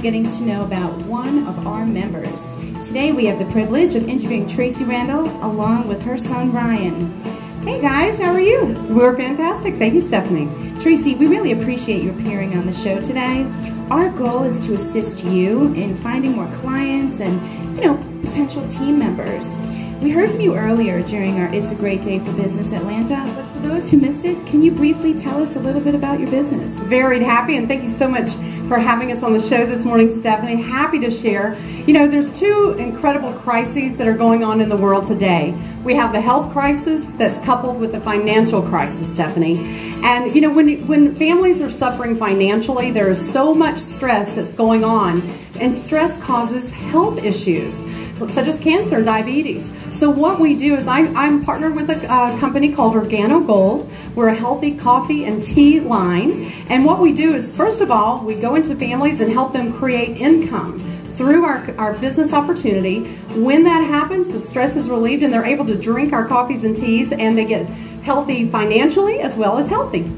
love getting to know about one of our members. Today we have the privilege of interviewing Tracee Randall along with her son Ryan. Hey guys, how are you? We're fantastic. Thank you, Stefanie. Tracee, we really appreciate you appearing on the show today. Our goal is to assist you in finding more clients and, you know, potential team members. We heard from you earlier during our It's a Great Day for Business Atlanta, for those who missed it, can you briefly tell us a little bit about your business? Very happy, and thank you so much for having us on the show this morning, Stefanie. Happy to share. You know, there's two incredible crises that are going on in the world today. We have the health crisis that's coupled with the financial crisis, Stefanie. And you know, when when families are suffering financially, there is so much stress that's going on, and stress causes health issues such as cancer and diabetes. So what we do is I'm, I'm partnered with a uh, company called Organo Gold. We're a healthy coffee and tea line. And what we do is, first of all, we go into families and help them create income through our, our business opportunity. When that happens, the stress is relieved and they're able to drink our coffees and teas and they get healthy financially as well as healthy.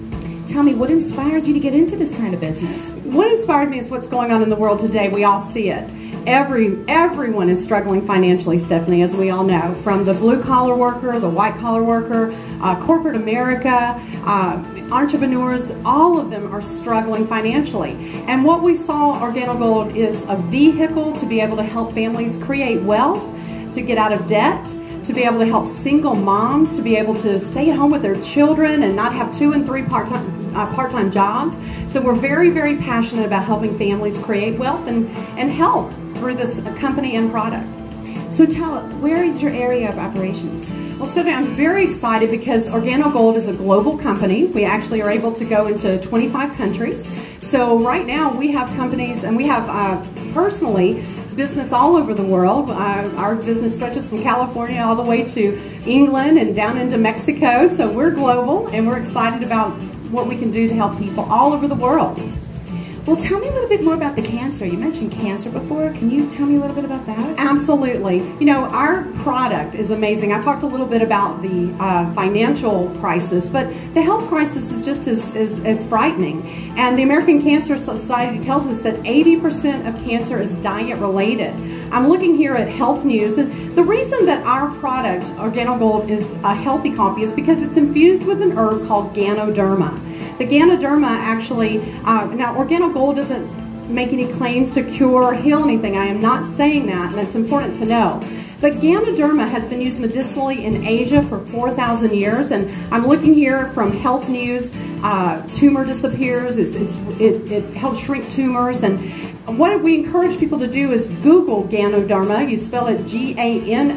Tell me, what inspired you to get into this kind of business? What inspired me is what's going on in the world today. We all see it every everyone is struggling financially, Stefanie, as we all know, from the blue collar worker, the white collar worker, uh, corporate America, uh, entrepreneurs, all of them are struggling financially. And what we saw Organo Gold is a vehicle to be able to help families create wealth, to get out of debt, to be able to help single moms to be able to stay at home with their children and not have two and three part-time uh, part-time jobs. So we're very, very passionate about helping families create wealth and, and health through this company and product. So tell, where is your area of operations? Well, Stefanie, I'm very excited because Organo Gold is a global company. We actually are able to go into 25 countries. So right now we have companies and we have uh, personally business all over the world. Uh, our business stretches from California all the way to England and down into Mexico. So we're global and we're excited about what we can do to help people all over the world. Well, tell me a little bit more about the cancer. You mentioned cancer before. Can you tell me a little bit about that? Absolutely. You know, our product is amazing. I talked a little bit about the uh, financial crisis, but the health crisis is just as, as, as frightening. And the American Cancer Society tells us that 80% of cancer is diet related. I'm looking here at Health News, and the reason that our product, Organo Gold, is a healthy coffee is because it's infused with an herb called Ganoderma. The Ganoderma actually, uh, now Organo Gold doesn't make any claims to cure or heal anything. I am not saying that, and it's important to know. But Ganoderma has been used medicinally in Asia for 4,000 years, and I'm looking here from Health News. Uh, tumor disappears. It's, it's, it, it helps shrink tumors, and what we encourage people to do is Google Ganoderma. You spell it G-A-N-O-D-E-R-M-A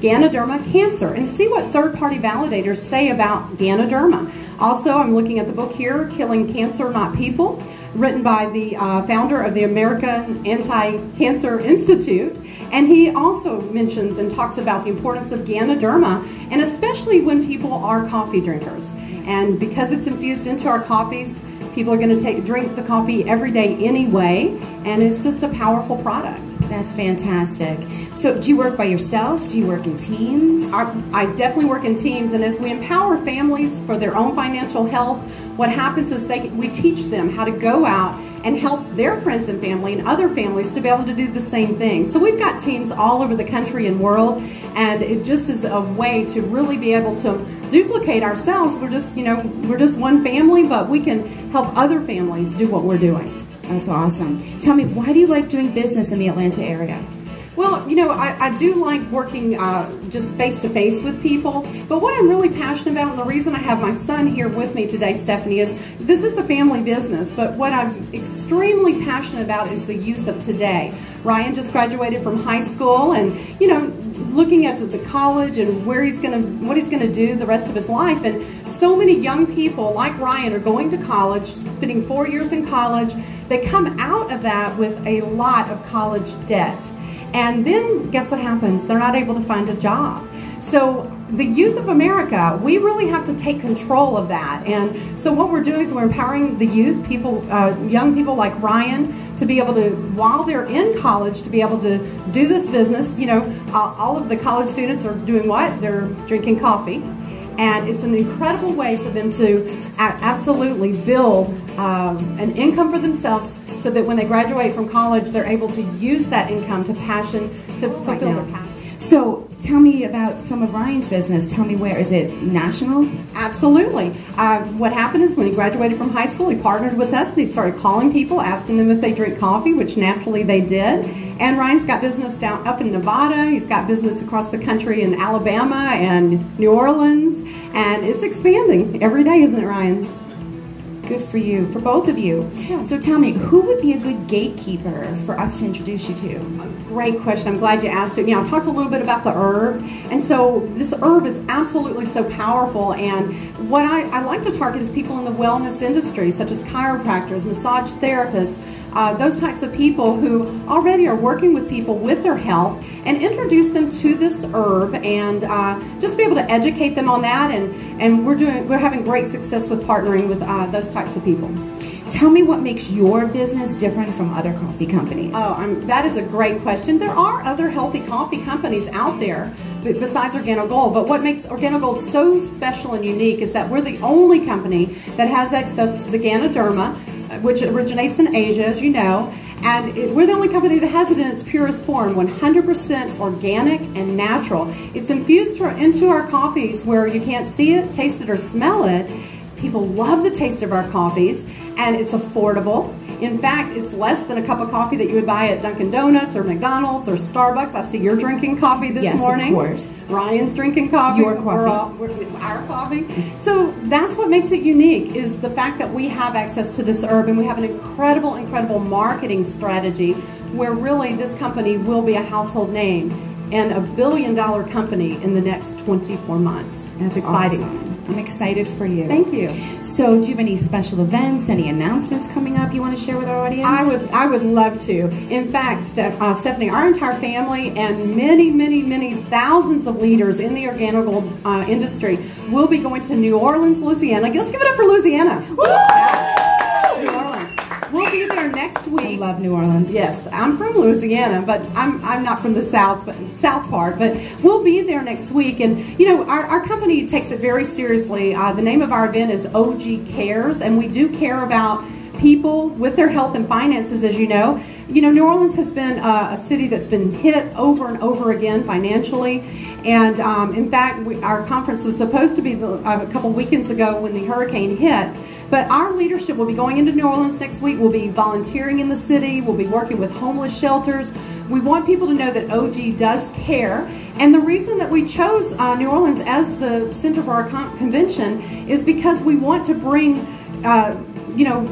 Ganoderma cancer and see what third-party validators say about Ganoderma. Also, I'm looking at the book here, Killing Cancer, Not People, written by the uh, founder of the American Anti-Cancer Institute. And he also mentions and talks about the importance of Ganoderma, and especially when people are coffee drinkers. And because it's infused into our coffees, people are going to take drink the coffee every day anyway, and it's just a powerful product. That's fantastic. So, do you work by yourself? Do you work in teams? I, I definitely work in teams, and as we empower families for their own financial health, what happens is they we teach them how to go out and help their friends and family and other families to be able to do the same thing. So we've got teams all over the country and world, and it just is a way to really be able to duplicate ourselves. We're just, you know, we're just one family, but we can help other families do what we're doing. That's awesome. Tell me, why do you like doing business in the Atlanta area? Well, you know, I, I do like working uh, just face to face with people, but what I'm really passionate about, and the reason I have my son here with me today, Stefanie, is this is a family business, but what I'm extremely passionate about is the youth of today. Ryan just graduated from high school, and, you know, looking at the college and where he's going to, what he's going to do the rest of his life, and so many young people like Ryan are going to college, spending four years in college, they come out of that with a lot of college debt. And then guess what happens? They're not able to find a job. So the youth of America, we really have to take control of that. And so what we're doing is we're empowering the youth, people, uh, young people like Ryan, to be able to, while they're in college, to be able to do this business. You know, uh, all of the college students are doing what? They're drinking coffee. And it's an incredible way for them to absolutely build um, an income for themselves so that when they graduate from college, they're able to use that income to passion, to fulfill their passion. So tell me about some of Ryan's business. Tell me where is it national? Absolutely. Uh, what happened is when he graduated from high school, he partnered with us and he started calling people, asking them if they drink coffee, which naturally they did. And Ryan's got business down up in Nevada. He's got business across the country in Alabama and New Orleans, and it's expanding every day, isn't it, Ryan? Good for you, for both of you. Yeah. So tell me, who would be a good gatekeeper for us to introduce you to? A great question. I'm glad you asked it. You know, I talked a little bit about the herb, and so this herb is absolutely so powerful. And what I, I like to target is people in the wellness industry, such as chiropractors, massage therapists, uh, those types of people who already are working with people with their health and introduce them to herb and uh, just be able to educate them on that and, and we're doing we're having great success with partnering with uh, those types of people. Tell me what makes your business different from other coffee companies. Oh, I'm, that is a great question. There are other healthy coffee companies out there besides Organogold, but what makes Organogold so special and unique is that we're the only company that has access to the Ganoderma, which originates in Asia, as you know, and it, we're the only company that has it in its purest form, 100% organic and natural. It's infused into our coffees where you can't see it, taste it, or smell it. People love the taste of our coffees, and it's affordable. In fact, it's less than a cup of coffee that you would buy at Dunkin' Donuts or McDonald's or Starbucks. I see you're drinking coffee this yes, morning. Of course. Ryan's drinking coffee. Your coffee. We're, our coffee. So that's what makes it unique is the fact that we have access to this herb and we have an incredible, incredible marketing strategy where really this company will be a household name and a billion dollar company in the next 24 months. That's exciting. Awesome. I'm excited for you. Thank you. So, do you have any special events, any announcements coming up you want to share with our audience? I would, I would love to. In fact, Steph, uh, Stefanie, our entire family and many, many, many thousands of leaders in the Organogold uh, industry will be going to New Orleans, Louisiana. Let's give it up for Louisiana. We'll be there next week. I love New Orleans. Yes, I'm from Louisiana, but I'm, I'm not from the south, but south part. But we'll be there next week, and you know our, our company takes it very seriously. Uh, the name of our event is OG Cares, and we do care about people with their health and finances, as you know. You know, New Orleans has been uh, a city that's been hit over and over again financially. And um, in fact, we, our conference was supposed to be the, uh, a couple weekends ago when the hurricane hit. But our leadership will be going into New Orleans next week. We'll be volunteering in the city. We'll be working with homeless shelters. We want people to know that OG does care. And the reason that we chose uh, New Orleans as the center for our con convention is because we want to bring, uh, you know,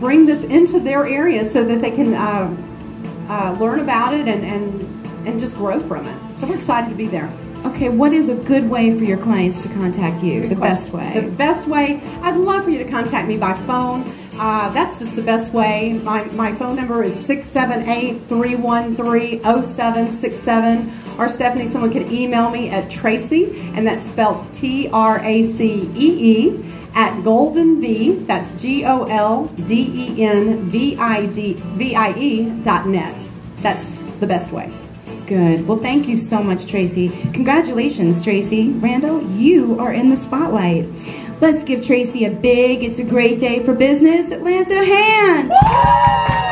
bring this into their area so that they can uh, uh learn about it and, and, and just grow from it. So we're excited to be there. Okay, what is a good way for your clients to contact you? Good the question. best way? The best way, I'd love for you to contact me by phone. Uh, that's just the best way. My, my phone number is 678-313-0767. Or Stefanie, someone could email me at Tracee, and that's spelled T-R-A-C-E-E, at Golden Vie, that's G-O-L-D-E-N-V-I-D-V-I-E dot net. That's the best way. Good. Well, thank you so much, Tracee. Congratulations, Tracee. Randall, you are in the spotlight. Let's give Tracee a big It's a Great Day for Business Atlanta hand.